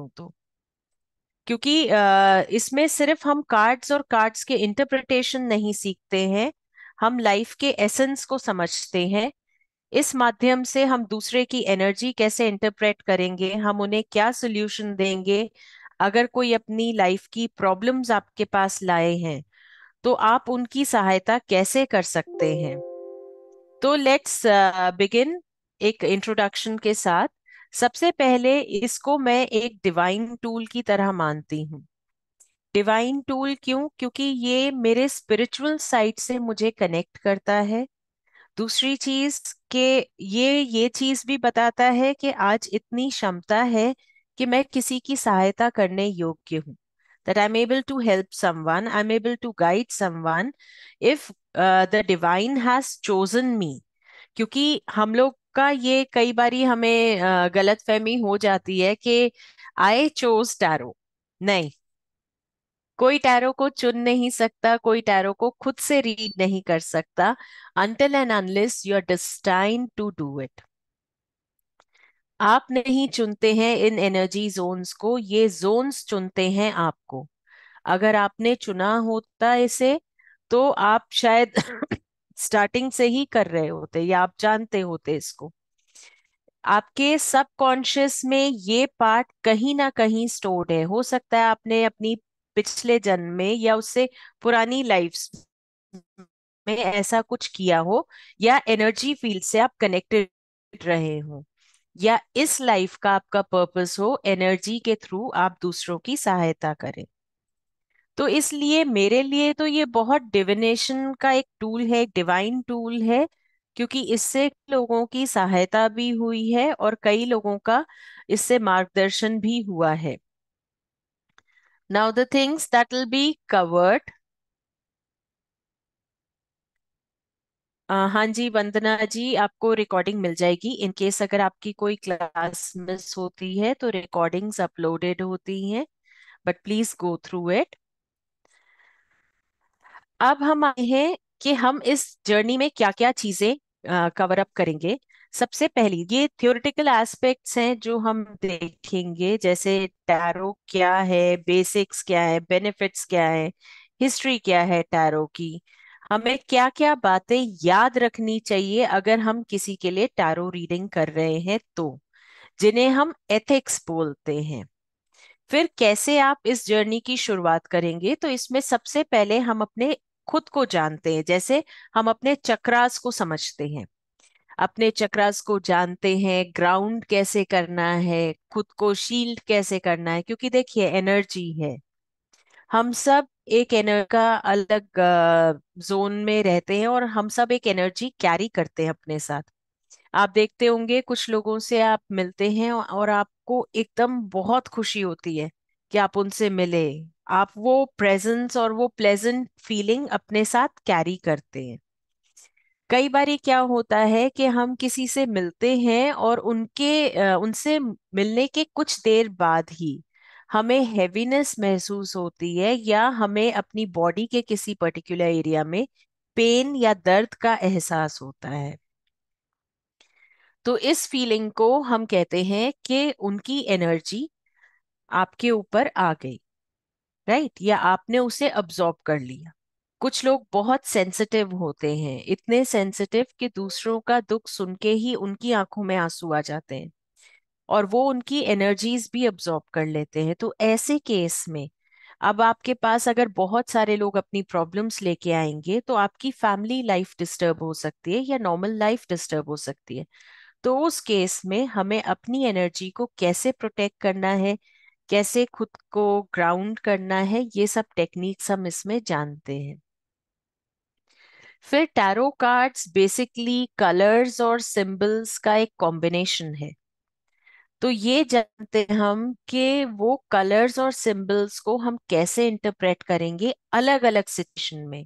करूँ तो। क्योंकि इसमें सिर्फ़ हम कार्ड्स और कार्ड्स के इंटरप्रिटेशन नहीं सीखते हैं, हम लाइफ के एसेंस को समझते हैं। इस माध्यम से हम दूसरे की एनर्जी कैसे इंटरप्रेट करेंगे, हम उन्हें क्या सोल्यूशन देंगे, अगर कोई अपनी लाइफ की प्रॉब्लम्स आपके पास लाए हैं तो आप उनकी सहायता कैसे कर सकते हैं? तो लेट्स बिगिन एक इंट्रोडक्शन के साथ। सबसे पहले इसको मैं एक डिवाइन टूल की तरह मानती हूँ। डिवाइन टूल क्यों? क्योंकि ये मेरे स्पिरिचुअल साइड से मुझे कनेक्ट करता है। दूसरी चीज़ के ये ये चीज़ भी बताता है कि आज इतनी क्षमता है कि मैं किसी की सहायता करने योग्य हूँ। That I'm able to help someone, I'm able to guide someone if uh, the divine has chosen me. क्योंकि हम लोग का ये कई बारी हमें गलत फहमी हो जाती है कि आई चोज टैरो नहीं। कोई टैरो को चुन नहीं सकता, कोई टैरो को खुद से रीड नहीं कर सकता, until and unless you are destined to do it. आप नहीं चुनते हैं इन एनर्जी जोन्स को, ये जोन्स चुनते हैं आपको। अगर आपने चुना होता इसे तो आप शायद स्टार्टिंग से ही कर रहे होते या आप जानते होते इसको। आपके सबकॉन्शियस में ये पार्ट कहीं ना कहीं स्टोर्ड है। हो सकता है आपने अपनी पिछले जन्म में या उससे पुरानी लाइफ में ऐसा कुछ किया हो या एनर्जी फ़ील्ड से आप कनेक्टेड रहे हो या इस लाइफ का आपका पर्पस हो एनर्जी के थ्रू आप दूसरों की सहायता करें। तो इसलिए मेरे लिए तो ये बहुत डिविनेशन का एक टूल है, एक डिवाइन टूल है, क्योंकि इससे लोगों की सहायता भी हुई है और कई लोगों का इससे मार्गदर्शन भी हुआ है। Now the things that will be covered हाँ जी, वंदना जी, आपको रिकॉर्डिंग मिल जाएगी। इन केस अगर आपकी कोई क्लास मिस होती है तो रिकॉर्डिंग्स अपलोडेड होती हैं but please go through it अब हम आए हैं कि हम इस जर्नी में क्या क्या चीज़ें कवर अप करेंगे। सबसे पहली, ये थियोरिटिकल एस्पेक्ट्स हैं जो हम देखेंगे, जैसे टैरो क्या है बेसिक्स क्या है बेनिफिट्स क्या है हिस्ट्री क्या है टैरो की। हमें क्या क्या बातें याद रखनी चाहिए अगर हम किसी के लिए टैरो रीडिंग कर रहे हैं तो जिन्हें हम एथिक्स बोलते हैं। फिर कैसे आप इस जर्नी की शुरुआत करेंगे? तो इसमें सबसे पहले हम अपने खुद को जानते हैं, जैसे हम अपने चक्रास को समझते हैं। अपने चक्रास को जानते हैं, ग्राउंड कैसे करना है, खुद को शील्ड कैसे करना है, क्योंकि देखिए, एनर्जी है। हम सब एक एनर्जी का अलग जोन में रहते हैं और हम सब एक एनर्जी कैरी करते हैं अपने साथ। आप देखते होंगे, कुछ लोगों से आप मिलते हैं और आपको एकदम बहुत खुशी होती है कि आप उनसे मिले। आप वो प्रेजेंस और वो प्लेजेंट फीलिंग अपने साथ कैरी करते हैं। कई बार ये क्या होता है कि हम किसी से मिलते हैं और उनके उनसे मिलने के कुछ देर बाद ही हमें हैवीनेस महसूस होती है या हमें अपनी बॉडी के किसी पर्टिकुलर एरिया में पेन या दर्द का एहसास होता है। तो इस फीलिंग को हम कहते हैं कि उनकी एनर्जी आपके ऊपर आ गई। राइट या आपने उसे अब्जॉर्ब कर लिया। कुछ लोग बहुत सेंसिटिव होते हैं, इतने सेंसिटिव कि दूसरों का दुख सुन के ही उनकी आँखों में आँसू आ जाते हैं। और वो उनकी एनर्जीज भी अब्जॉर्ब कर लेते हैं। तो ऐसे केस में अब आपके पास अगर बहुत सारे लोग अपनी प्रॉब्लम्स लेके आएँगे तो आपकी फैमिली लाइफ डिस्टर्ब हो सकती है या नॉर्मल लाइफ डिस्टर्ब हो सकती है। तो उस केस में हमें अपनी एनर्जी को कैसे प्रोटेक्ट करना है? कैसे खुद को ग्राउंड करना है, ये सब टेक्निक्स हम इसमें जानते हैं। फिर टैरो कार्ड्स बेसिकली कलर्स और सिंबल्स का एक कॉम्बिनेशन है। तो ये जानते हैं हम कि वो कलर्स और सिंबल्स को हम कैसे इंटरप्रेट करेंगे अलग अलग सिचुएशन में।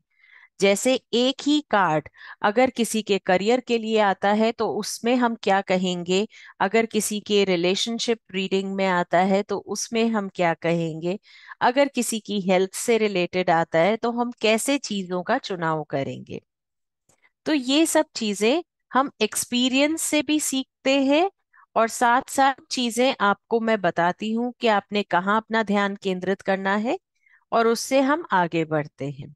जैसे एक ही कार्ड अगर किसी के करियर के लिए आता है तो उसमें हम क्या कहेंगे? अगर किसी के रिलेशनशिप रीडिंग में आता है तो उसमें हम क्या कहेंगे? अगर किसी की हेल्थ से रिलेटेड आता है तो हम कैसे चीज़ों का चुनाव करेंगे? तो ये सब चीज़ें हम एक्सपीरियंस से भी सीखते हैं और साथ साथ चीज़ें आपको मैं बताती हूँ कि आपने कहाँ अपना ध्यान केंद्रित करना है और उससे हम आगे बढ़ते हैं।